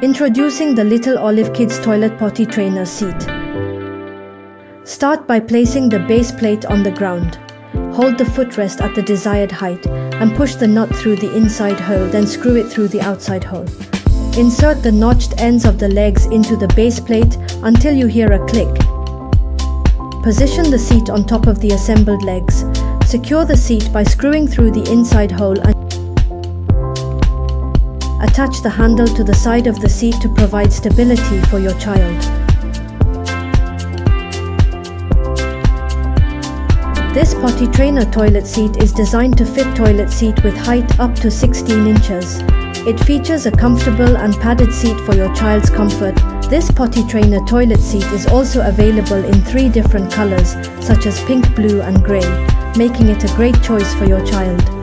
Introducing the Little Olive Kids Toilet Potty Trainer Seat. Start by placing the base plate on the ground. Hold the footrest at the desired height and push the nut through the inside hole, then screw it through the outside hole. Insert the notched ends of the legs into the base plate until you hear a click. Position the seat on top of the assembled legs. Secure the seat by screwing through the inside hole attach the handle to the side of the seat to provide stability for your child. This potty trainer toilet seat is designed to fit toilet seat with height up to 16 inches. It features a comfortable and padded seat for your child's comfort. This potty trainer toilet seat is also available in three different colors such as pink, blue and grey, making it a great choice for your child.